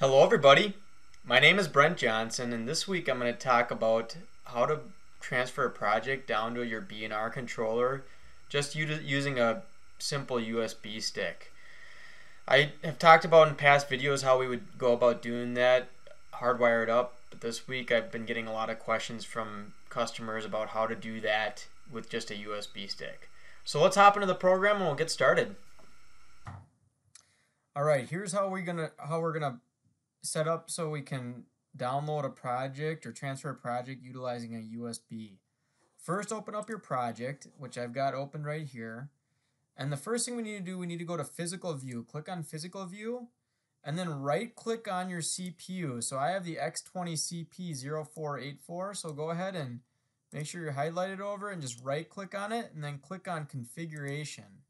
Hello, everybody. My name is Brent Johnson, and this week I'm going to talk about how to transfer a project down to your B&R controller just using a simple USB stick. I have talked about in past videos how we would go about doing that, hardwired up, but this week I've been getting a lot of questions from customers about how to do that with just a USB stick. So let's hop into the program and we'll get started. All right, here's how we're gonna how we're gonna set up so we can download a project or transfer a project utilizing a USB. First, open up your project, which I've got open right here. And the first thing we need to do, we need to go to physical view. Click on physical view and then right click on your CPU. So I have the X20 CP0484. So go ahead and make sure you're highlighted over and just right click on it and then click on configuration.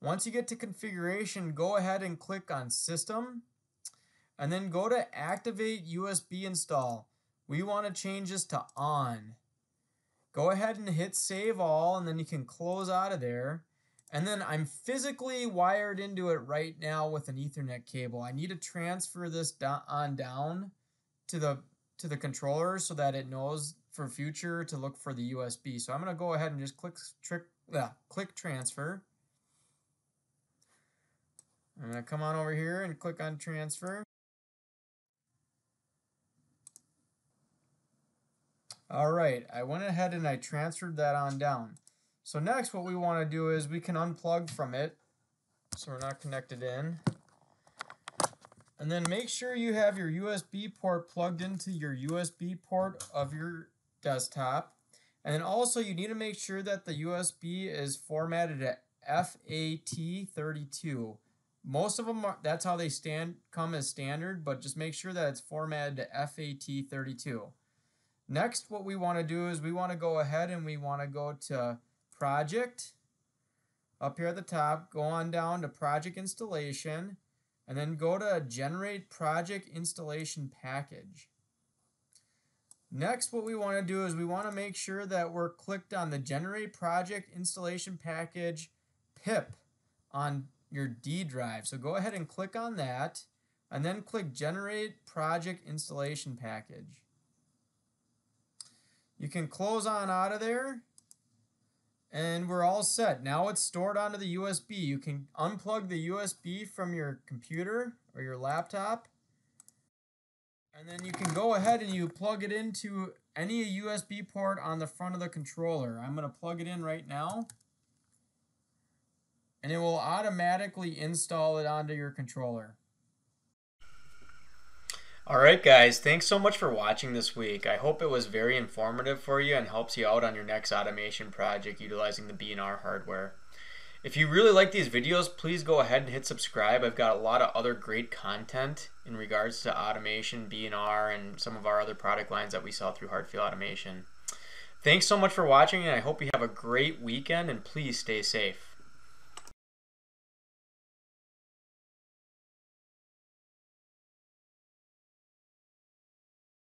Once you get to configuration, go ahead and click on system and then go to activate USB install. We want to change this to on. Go ahead and hit save all and then you can close out of there. And then I'm physically wired into it right now with an ethernet cable. I need to transfer this on down to the to the controller so that it knows for future to look for the USB. So I'm going to go ahead and just click trick uh, click transfer. I'm going to come on over here and click on transfer. All right, I went ahead and I transferred that on down. So next what we want to do is we can unplug from it so we're not connected in. And then make sure you have your USB port plugged into your USB port of your desktop. And then also you need to make sure that the USB is formatted at FAT32. Most of them, are, that's how they stand come as standard, but just make sure that it's formatted to FAT32. Next, what we want to do is we want to go ahead and we want to go to Project, up here at the top, go on down to Project Installation, and then go to Generate Project Installation Package. Next, what we want to do is we want to make sure that we're clicked on the Generate Project Installation Package PIP on your D drive. So go ahead and click on that, and then click Generate Project Installation Package. You can close on out of there and we're all set. Now it's stored onto the USB. You can unplug the USB from your computer or your laptop and then you can go ahead and you plug it into any USB port on the front of the controller. I'm going to plug it in right now and it will automatically install it onto your controller. Alright guys, thanks so much for watching this week. I hope it was very informative for you and helps you out on your next automation project utilizing the B&R hardware. If you really like these videos, please go ahead and hit subscribe. I've got a lot of other great content in regards to automation, B&R, and some of our other product lines that we saw through Hartfiel Automation. Thanks so much for watching, and I hope you have a great weekend, and please stay safe.